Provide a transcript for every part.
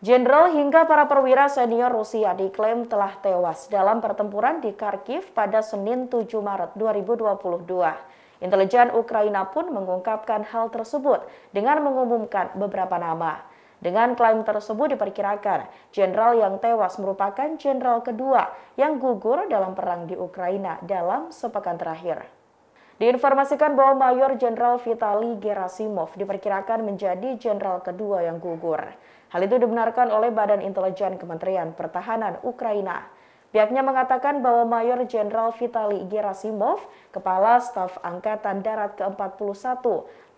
Jenderal hingga para perwira senior Rusia diklaim telah tewas dalam pertempuran di Kharkiv pada Senin 7 Maret 2022. Intelijen Ukraina pun mengungkapkan hal tersebut dengan mengumumkan beberapa nama. Dengan klaim tersebut diperkirakan, jenderal yang tewas merupakan jenderal kedua yang gugur dalam perang di Ukraina dalam sepekan terakhir. Diinformasikan bahwa Mayor Jenderal Vitali Gerasimov diperkirakan menjadi jenderal kedua yang gugur. Hal itu dibenarkan oleh Badan Intelijen Kementerian Pertahanan Ukraina. Pihaknya mengatakan bahwa Mayor Jenderal Vitali Gerasimov, Kepala Staf Angkatan Darat ke-41,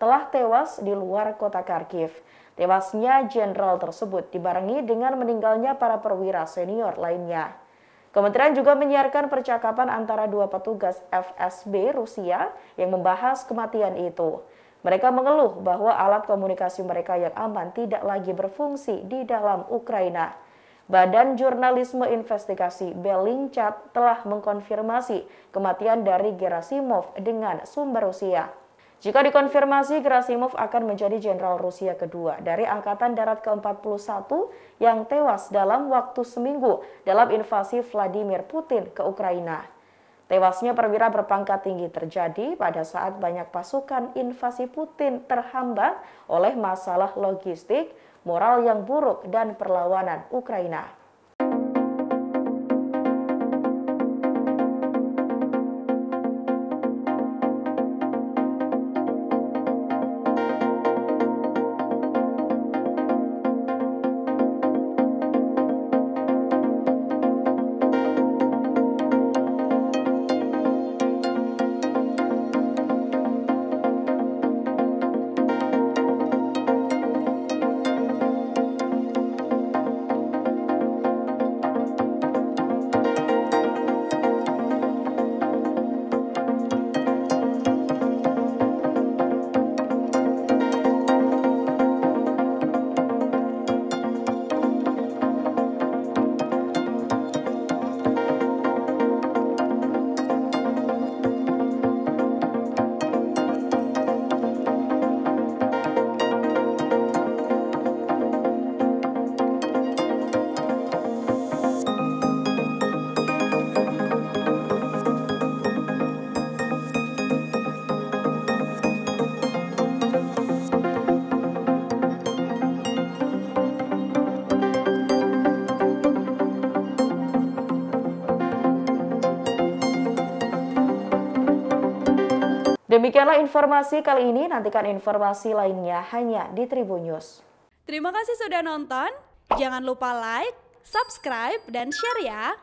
telah tewas di luar kota Kharkiv. Tewasnya jenderal tersebut dibarengi dengan meninggalnya para perwira senior lainnya. Kementerian juga menyiarkan percakapan antara dua petugas FSB Rusia yang membahas kematian itu. Mereka mengeluh bahwa alat komunikasi mereka yang aman tidak lagi berfungsi di dalam Ukraina. Badan Jurnalisme Investigasi Bellingcat telah mengkonfirmasi kematian dari Gerasimov dengan sumber Rusia. Jika dikonfirmasi, Gerasimov akan menjadi jenderal Rusia kedua dari Angkatan Darat ke-41 yang tewas dalam waktu seminggu dalam invasi Vladimir Putin ke Ukraina. Tewasnya perwira berpangkat tinggi terjadi pada saat banyak pasukan invasi Putin terhambat oleh masalah logistik, moral yang buruk, dan perlawanan Ukraina. Demikianlah informasi kali ini. Nantikan informasi lainnya hanya di Tribun News. Terima kasih sudah nonton. Jangan lupa like, subscribe, dan share ya.